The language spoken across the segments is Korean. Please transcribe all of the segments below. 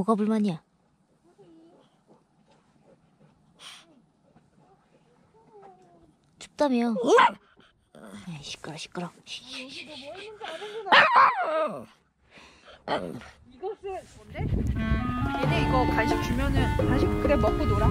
뭐가 불만이야? 춥다며. 에이, 시끄러, 시끄러. 쉬. 이것은 뭔데? 얘네 이거 간식 주면은 간식 그래 먹고 놀아.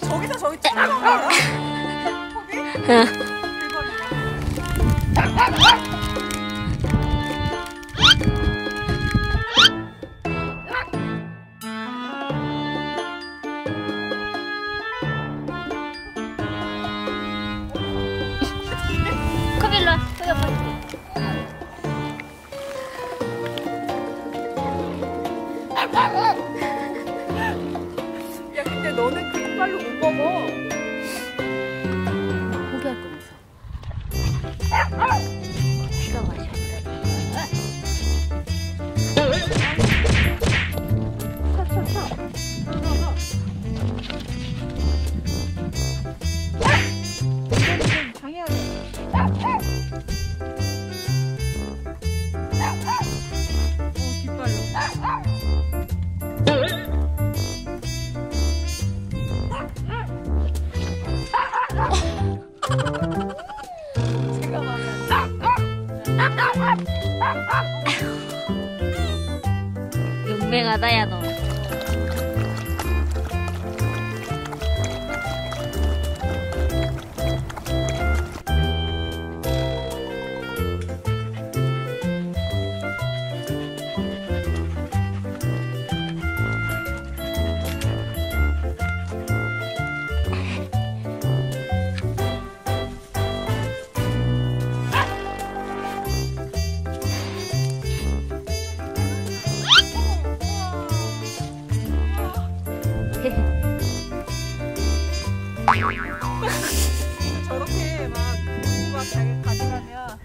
저기서 저기 튀어나온 거야? 거기? 대박이다. 커빌로 야 근데 너는 그 용맹하다, 야, 저렇게 막 누가 자기 가져가면